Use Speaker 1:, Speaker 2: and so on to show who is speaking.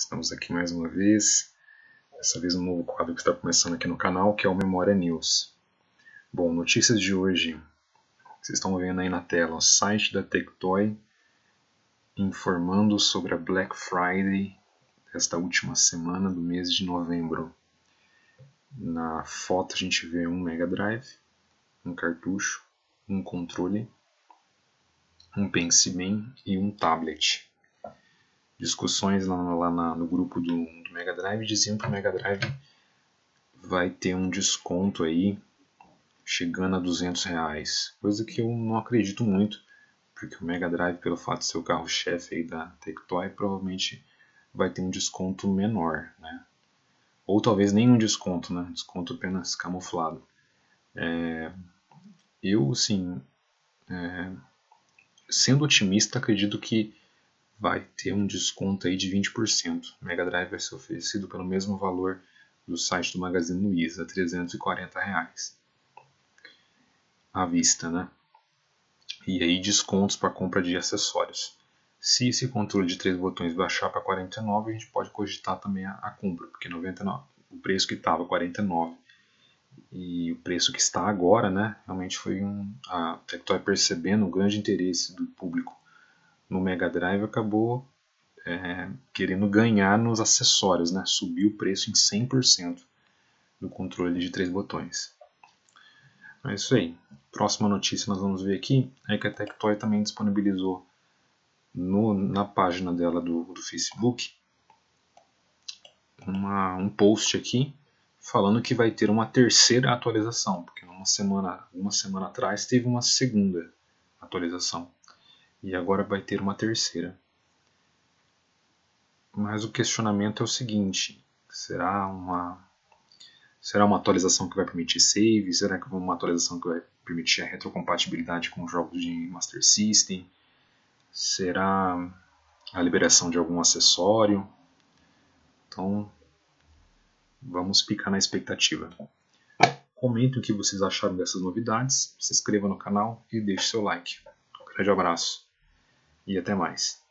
Speaker 1: Estamos aqui mais uma vez, dessa vez um novo quadro que está começando aqui no canal, que é o Memória News. Bom, notícias de hoje, vocês estão vendo aí na tela o site da Tectoy informando sobre a Black Friday desta última semana do mês de novembro. Na foto a gente vê um Mega Drive, um cartucho, um controle, um Pensibem e um tablet discussões lá, lá na, no grupo do, do, Mega Drive diziam que o Mega Drive vai ter um desconto aí chegando a 200 reais, coisa que eu não acredito muito, porque o Mega Drive, pelo fato de ser o carro-chefe aí da Tectoy, provavelmente vai ter um desconto menor, né? Ou talvez nenhum desconto, né? Desconto apenas camuflado. É, eu, assim, é, sendo otimista, acredito que vai ter um desconto aí de 20%. O Mega Drive vai ser oferecido pelo mesmo valor do site do Magazine Luiza, 340 reais. À vista, né? E aí descontos para compra de acessórios. Se esse controle de três botões baixar para 49, a gente pode cogitar também a, a compra, porque 99, o preço que estava 49 e o preço que está agora, né, realmente foi um a Tectoy percebendo o grande interesse do público no Mega Drive acabou é, querendo ganhar nos acessórios, né? subiu o preço em 100% do controle de três botões. É isso aí. Próxima notícia nós vamos ver aqui é que a Tectoy também disponibilizou no, na página dela do, do Facebook uma, um post aqui falando que vai ter uma terceira atualização, porque uma semana, uma semana atrás teve uma segunda atualização e agora vai ter uma terceira. Mas o questionamento é o seguinte: será uma será uma atualização que vai permitir save? Será que uma atualização que vai permitir a retrocompatibilidade com jogos de Master System? Será a liberação de algum acessório? Então, vamos ficar na expectativa. Comentem o que vocês acharam dessas novidades, se inscreva no canal e deixe seu like. Um grande abraço e até mais.